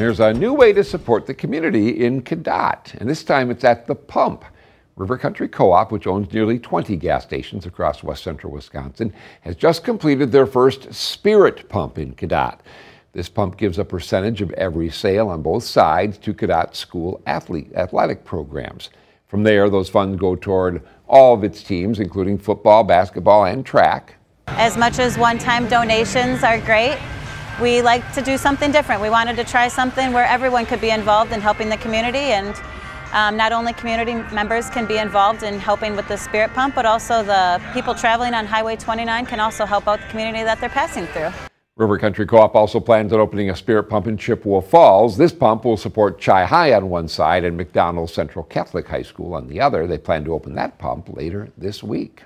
There's a new way to support the community in Cadott, and this time it's at the pump. River Country Co-op, which owns nearly 20 gas stations across west central Wisconsin, has just completed their first Spirit Pump in Cadott. This pump gives a percentage of every sale on both sides to Cadott school athlete, athletic programs. From there, those funds go toward all of its teams, including football, basketball, and track. As much as one-time donations are great, we like to do something different. We wanted to try something where everyone could be involved in helping the community and um, not only community members can be involved in helping with the spirit pump, but also the people traveling on Highway 29 can also help out the community that they're passing through. River Country Co-op also plans on opening a spirit pump in Chippewa Falls. This pump will support Chi High on one side and McDonell Central Catholic High School on the other. They plan to open that pump later this week.